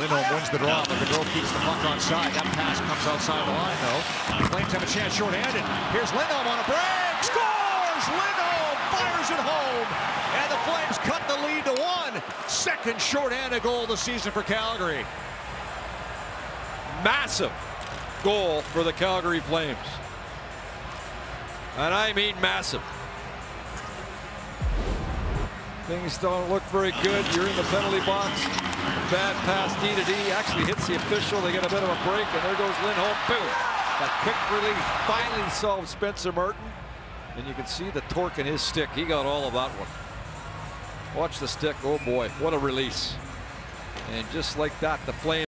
Lindholm wins the draw, but the girl keeps the puck on side. That pass comes outside the line, though. Flames have a chance short-handed. Here's Lindholm on a break. Scores! Lindholm fires it home. And the Flames cut the lead to one. Second short-handed goal of the season for Calgary. Massive goal for the Calgary Flames. And I mean massive. Things don't look very good. You're in the penalty box. Bad pass D to D. Actually hits the official. They get a bit of a break, and there goes Lindholm. Boom. That quick release finally solved Spencer Martin. And you can see the torque in his stick. He got all of that one. Watch the stick. Oh boy, what a release. And just like that, the Flames.